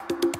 you